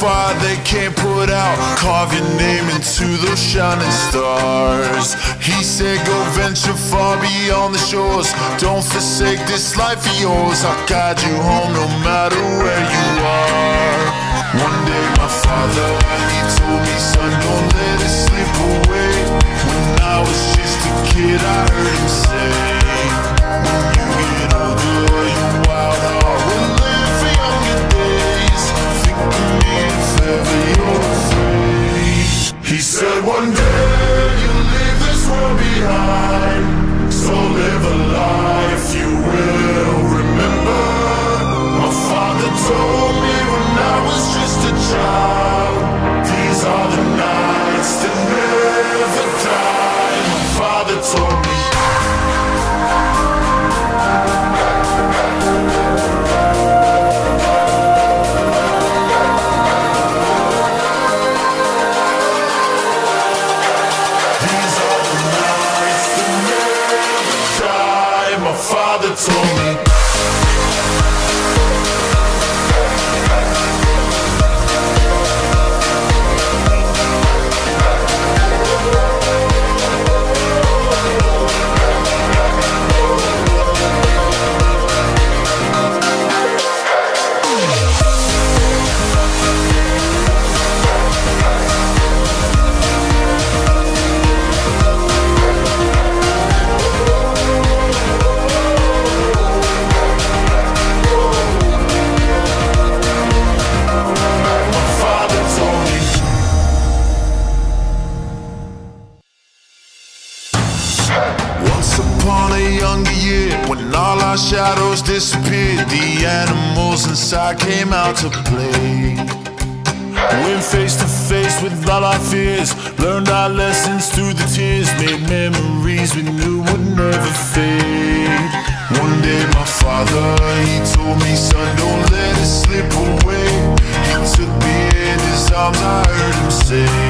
fire they can't put out. Carve your name into those shining stars. He said, Go venture far beyond the shores. Don't forsake this life of yours. I'll guide you home no matter where you are. One day, my father, he told me, Son, don't let it slip away. emergency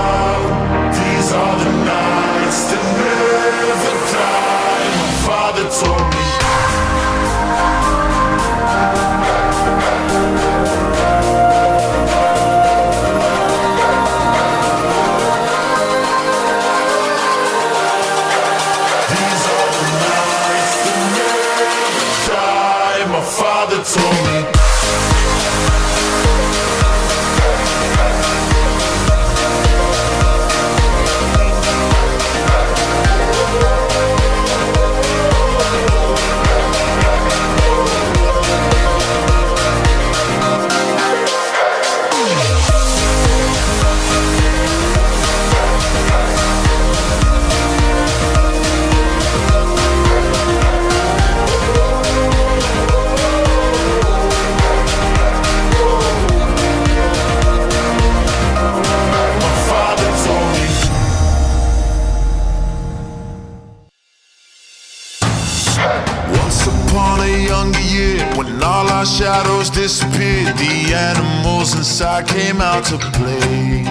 To play.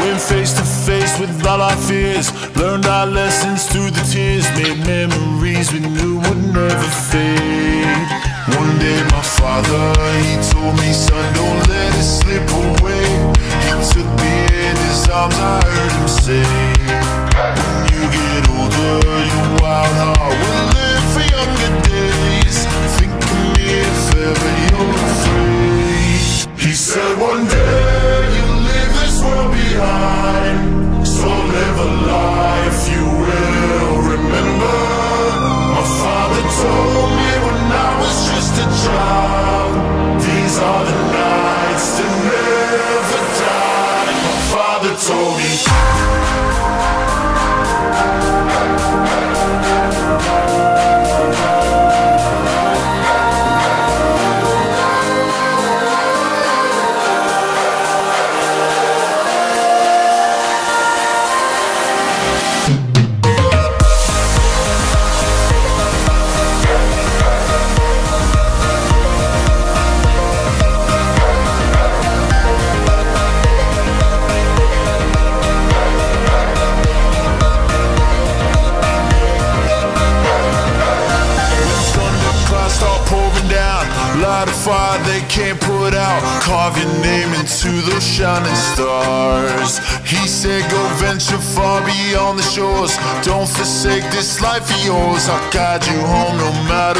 Went face to face with all our fears, learned our lessons through the tears, made memories we knew would never fade. One day, my father, he told me, son, don't let it slip away. He took me in his arms, I heard him say, I'll guide you home no matter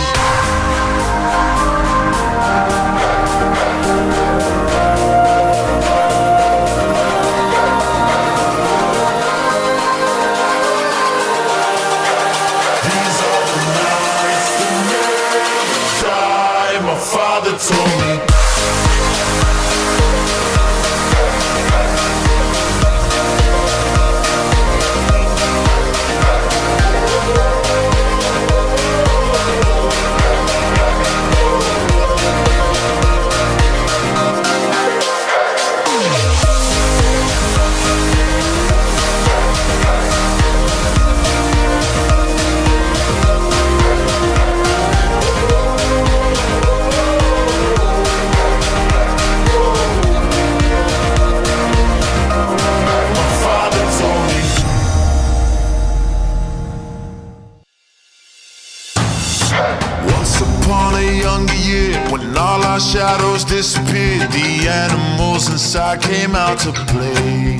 Out to play.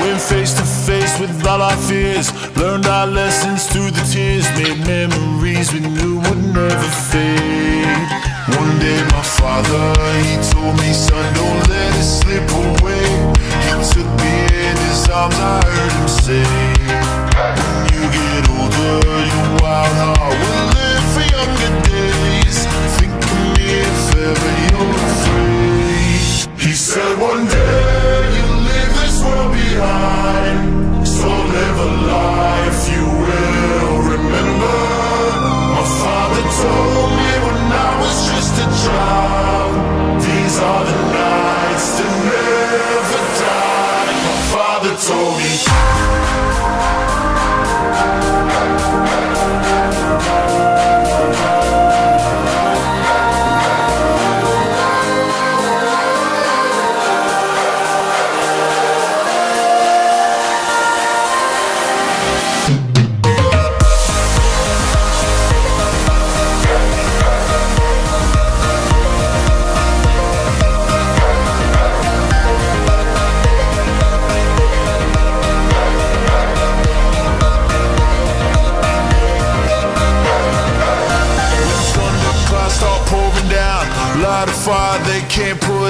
Went face to face with all our fears, learned our lessons through the tears, made memories we knew would never fade. One day, my father, he told me, son, don't let it slip away. He took me in his arms, I heard him say, When you get older, your wild heart will live for younger days. Think of me if ever So live a life you will remember. My father told me when I was just a child. These are the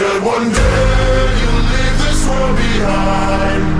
said, One day you'll leave this world behind.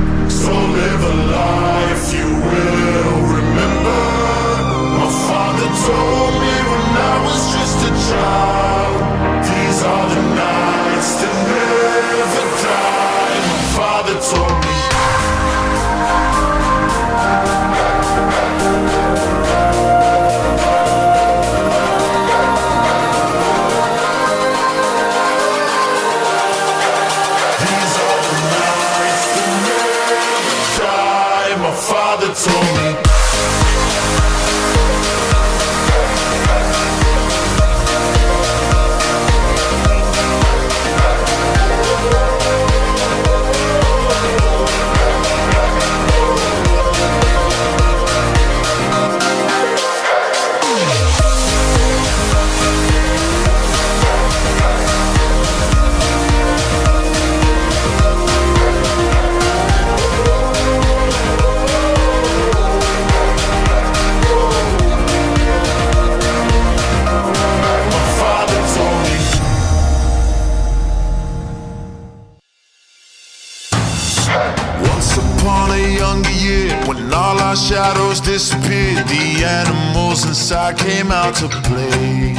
Disappeared, the animals inside came out to play.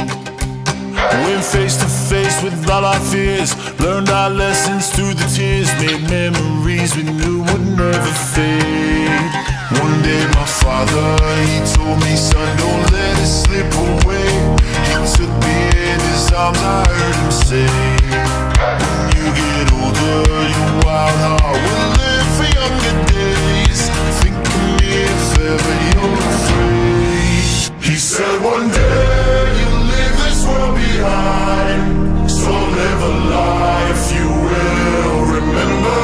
Went face to face with all our fears, learned our lessons through the tears, made memories we knew would never fade. One day, my father, he told me, son, don't let it slip away. He took me in his arms, I heard him say, When you get older, your wild heart will live for younger days. He said, One day you'll leave this world behind. So live a life you will remember.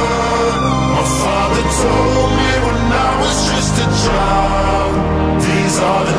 My father told me when I was just a child. These are the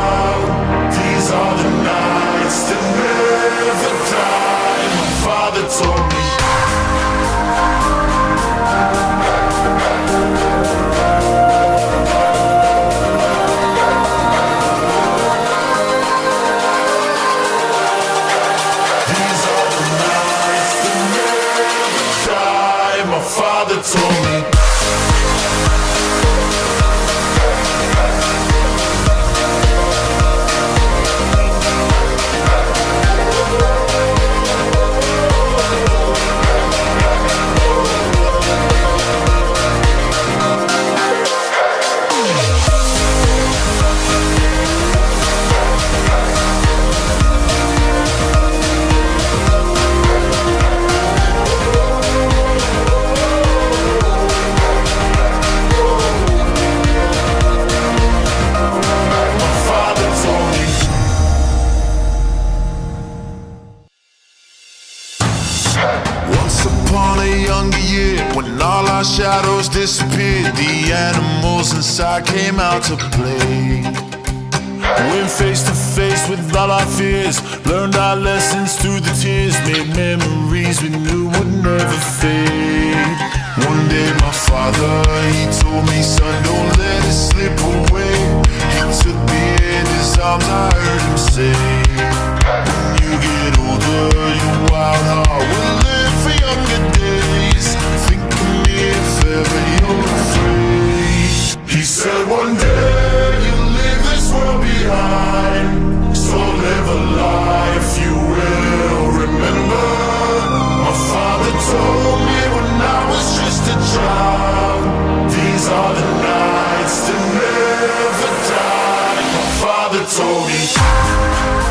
The animals inside came out to play. Went face to face with all our fears, learned our lessons through the tears, made memories we knew would never fade. One day, my father, he told me, son, don't let it slip away. He took me in his arms, I heard him say, When you get older, your wild heart will live for younger days. Think of me if ever are the nights that never die. My father told me.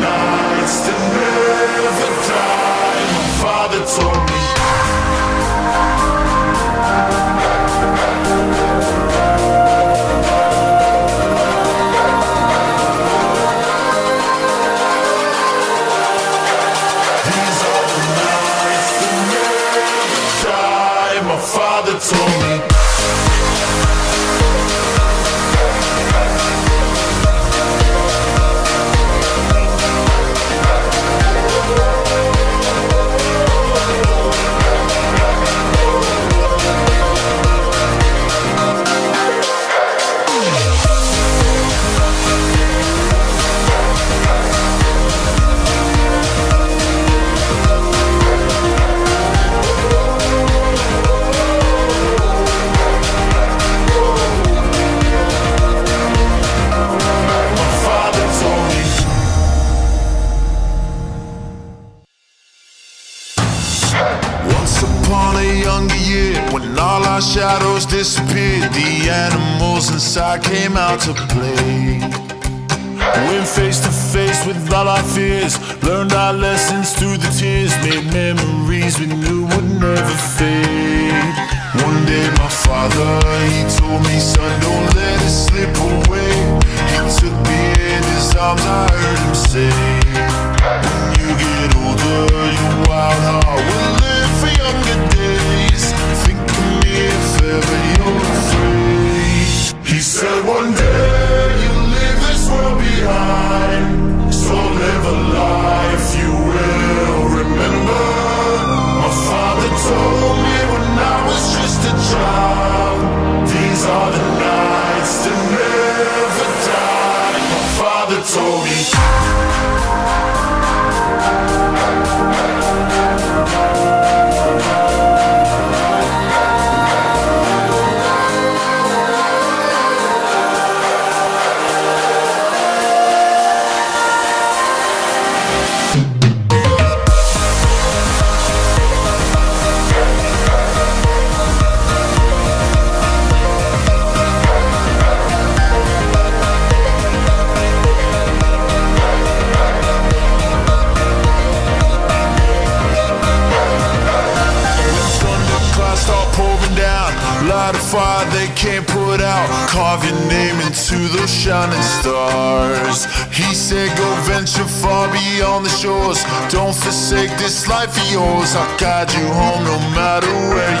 knows I'll guide you home no matter where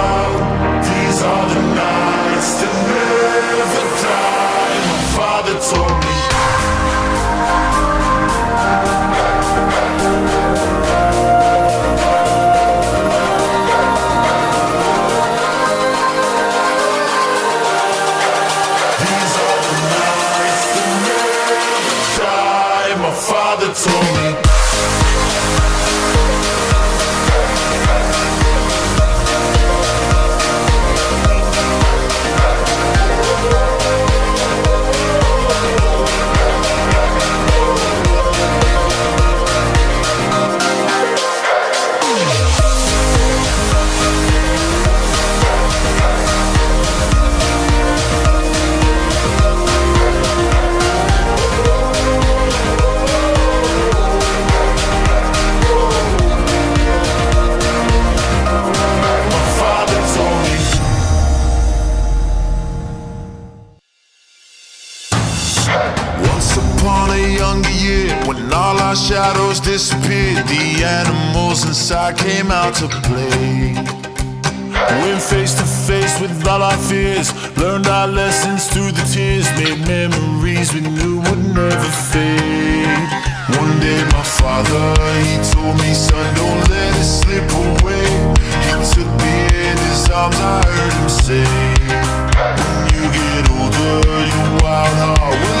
Upon a younger year when all our shadows disappeared. The animals inside came out to play. Went face to face with all our fears. Learned our lessons through the tears. Made memories we knew would never fade. One day my father, he told me, son, don't let it slip away. He took me in his arms, I heard him say, When you get older, your wild heart will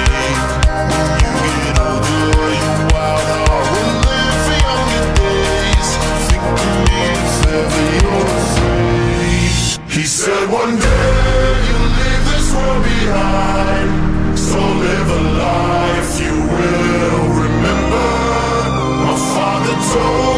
father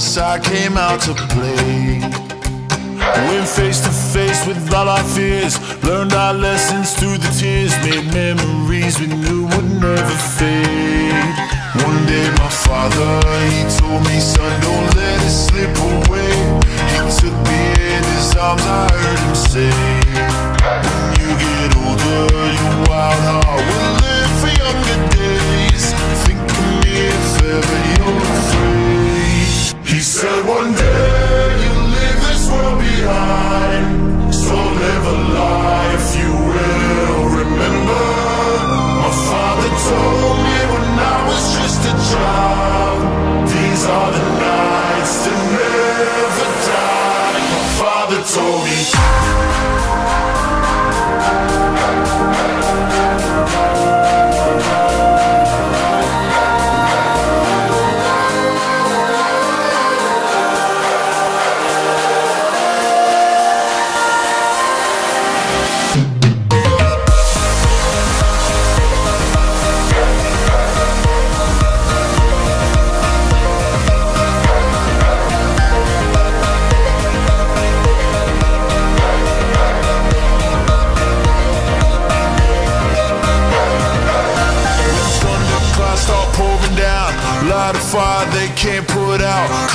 animals inside came out to play. Went face to face with all our fears, learned our lessons through the tears, made memories we knew would never fade. One day, my father, he told me, son, don't let it slip away. He took me in his arms, I heard him say, When you get older, your wild heart will live for younger days. Think of me if ever you're sorry.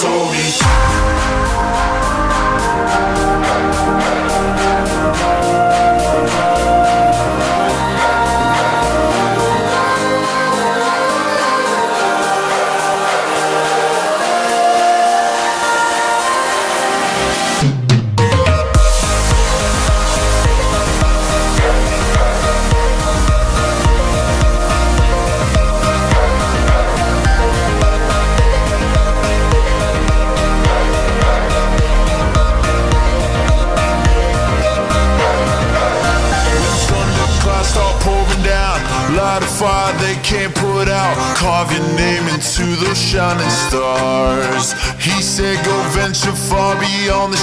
Told me.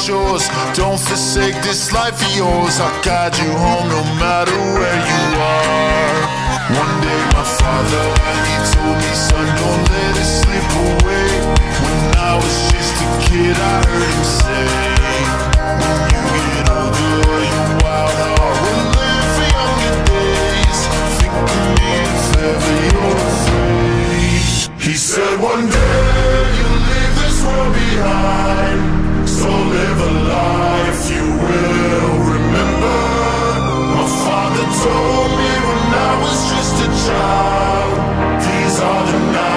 Shores. Don't forsake this life of yours. I'll guide you home no matter where you are. One day, my father, he told me, Son, don't let it slip away. When I was just a kid, I heard him say, When you get older, your wild heart will live for younger days. Think of me if ever you're afraid. He said, One day you'll leave this world behind. So live life you will remember. My father told me when I was just a child. These are the nights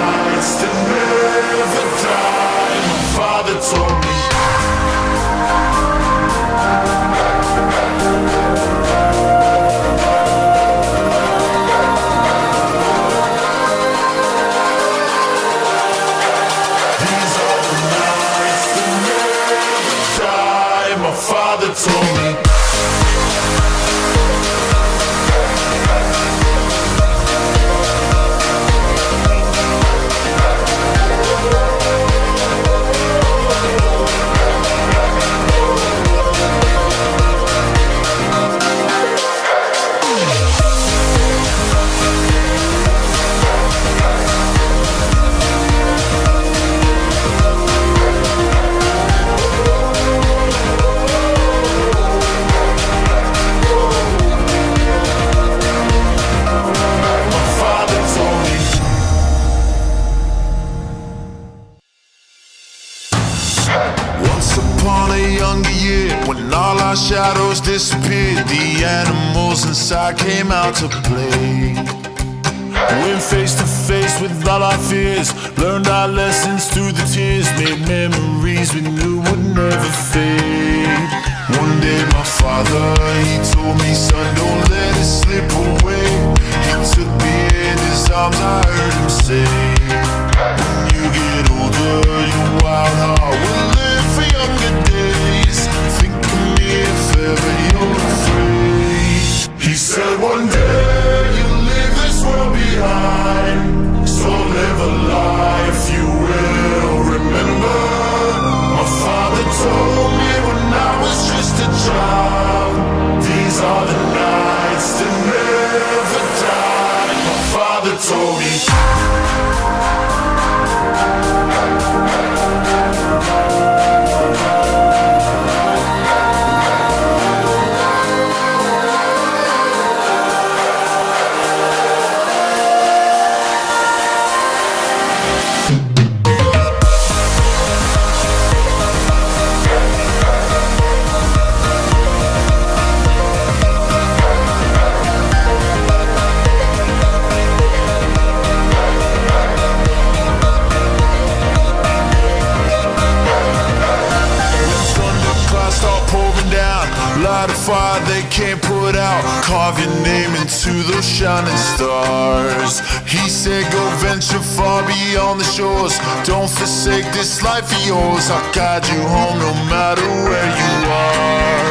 forsake this life of yours. I'll guide you home no matter where you are.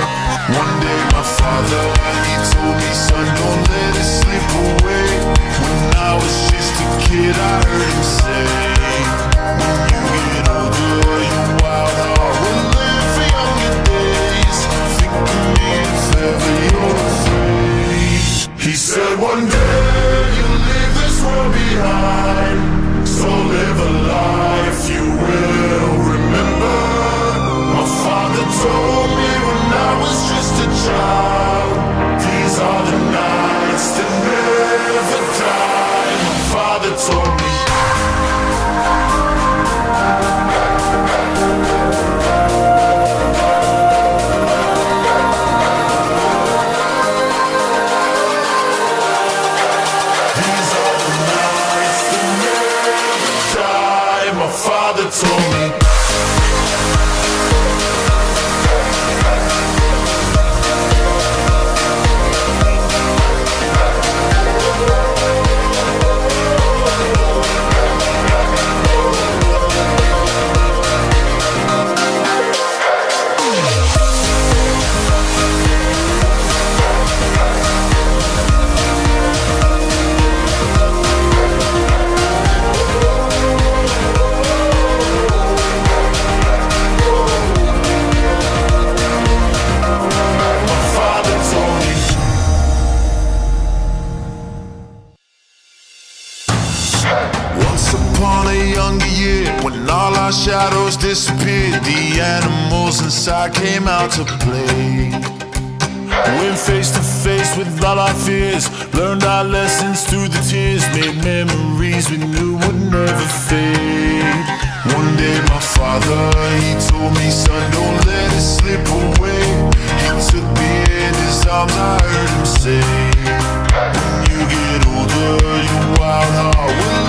One day my father, he told me Son, don't let it slip away. When I was just a kid, I heard him say When you get older, your wild heart will live for younger days. Think of me if ever you're afraid He said one day, you'll leave this world behind. I came out to play. Went face to face with all our fears. Learned our lessons through the tears. Made memories we knew would never fade. One day my father, he told me, son, don't let it slip away. He took me in his arms, I heard him say, When you get older, your wild heart will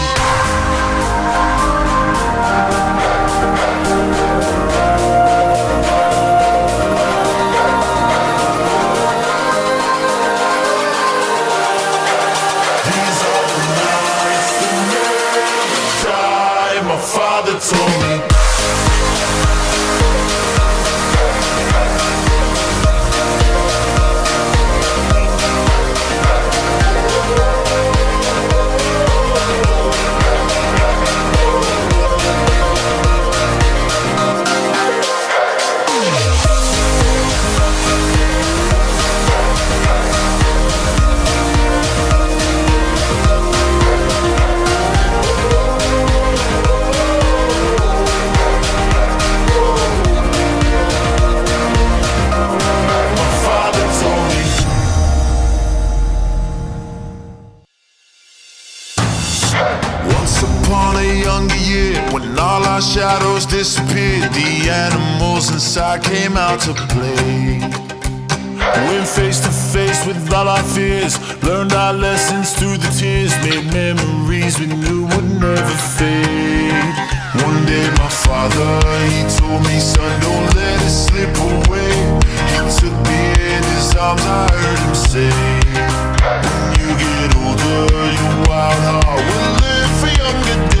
Shadows disappeared, the animals inside came out to play. Went face to face with all our fears, learned our lessons through the tears, made memories we knew would never fade. One day, my father, he told me, son, don't let it slip away. He took me in his arms, I heard him say, When you get older, your wild heart will live for younger days.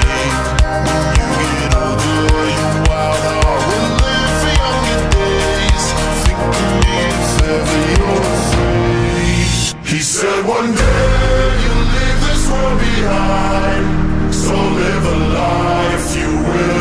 One day you'll leave this world behind. So live a life you will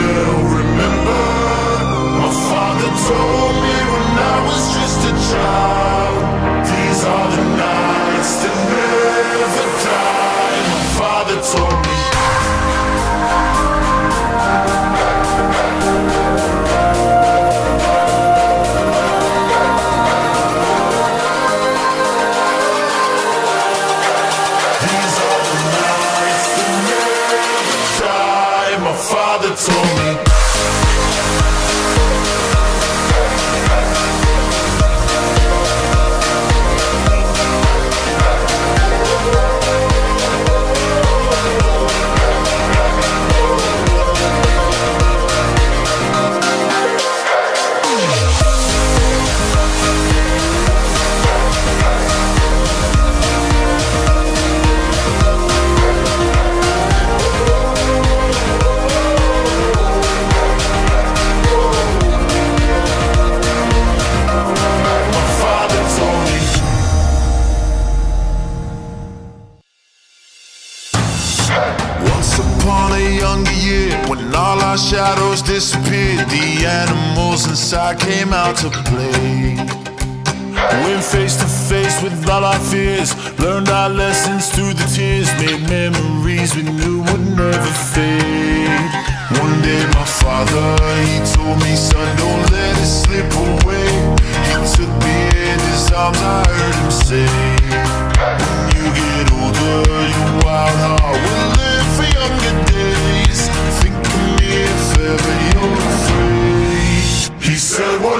shadows disappeared, the animals inside came out to play. Went face to face with all our fears, learned our lessons through the tears, made memories we knew would never fade. One day my father, he told me, son, don't let it slip away. He took me in his arms, I heard him say, When you get older, your wild heart will live for younger he said, what